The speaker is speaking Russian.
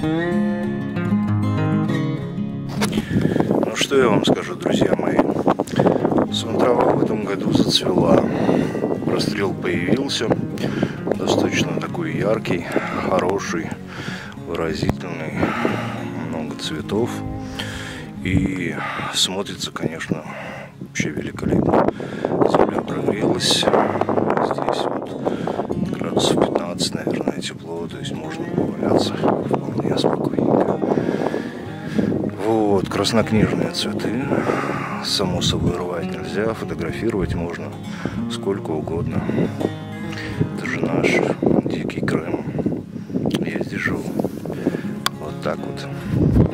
Ну что я вам скажу, друзья мои. Сон трава в этом году зацвела. Прострел появился. Достаточно такой яркий, хороший, выразительный. Много цветов. И смотрится, конечно, вообще великолепно. Земля прогрелась. Здесь вот градусов 15, наверное, тепло. То есть можно поваляться спокойненько. Вот, краснокнижные цветы. Само собой рвать нельзя, фотографировать можно сколько угодно. Это же наш дикий Крым. Я здесь живу. Вот так вот.